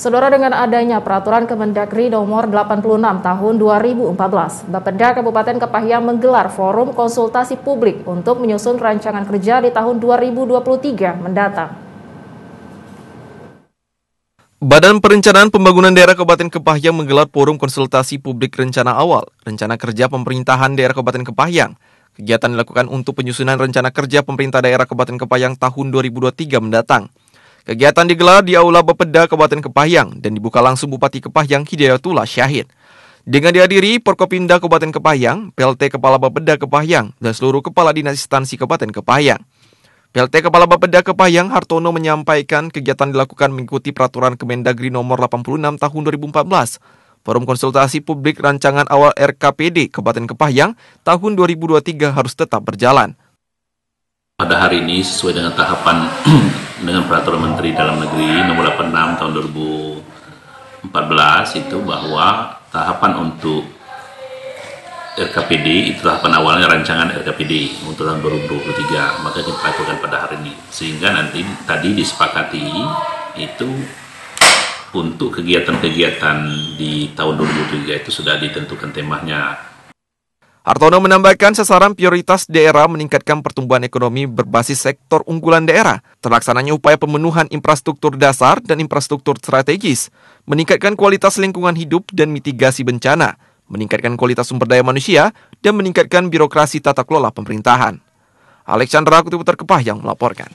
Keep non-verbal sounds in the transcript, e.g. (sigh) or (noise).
Saudara dengan adanya peraturan Kemendagri nomor 86 tahun 2014, Bapeda Kabupaten Kepahyang menggelar forum konsultasi publik untuk menyusun rancangan kerja di tahun 2023 mendatang. Badan Perencanaan Pembangunan Daerah Kabupaten Kepahyang menggelar forum konsultasi publik rencana awal, rencana kerja pemerintahan daerah Kabupaten Kepahyang. Kegiatan dilakukan untuk penyusunan rencana kerja pemerintah daerah Kabupaten Kepahyang tahun 2023 mendatang. Kegiatan digelar di Aula Bapeda Kabupaten Kepahyang dan dibuka langsung Bupati Kepahyang Hidayatullah Syahid. Dengan dihadiri Porkopimda Kabupaten Kepahyang, PLT Kepala Bapeda Kepahyang, dan seluruh Kepala Dinas Instansi Kabupaten Kepahyang. PLT Kepala Bapeda Kepahyang Hartono menyampaikan kegiatan dilakukan mengikuti peraturan Kemendagri nomor 86 tahun 2014. Forum konsultasi publik rancangan awal RKPD Kabupaten Kepahyang tahun 2023 harus tetap berjalan. Pada hari ini sesuai dengan tahapan (clears throat) dengan peraturan Menteri Dalam Negeri nomor 86 tahun 2014 itu bahwa tahapan untuk RKPD itu tahapan awalnya rancangan RKPD untuk tahun 2023 maka kita lakukan pada hari ini. Sehingga nanti tadi disepakati itu untuk kegiatan-kegiatan di tahun 2023 itu sudah ditentukan temanya Hartono menambahkan sasaran prioritas daerah meningkatkan pertumbuhan ekonomi berbasis sektor unggulan daerah, terlaksananya upaya pemenuhan infrastruktur dasar dan infrastruktur strategis, meningkatkan kualitas lingkungan hidup dan mitigasi bencana, meningkatkan kualitas sumber daya manusia, dan meningkatkan birokrasi tata kelola pemerintahan. Alexandra Kutiputar Kepah yang melaporkan.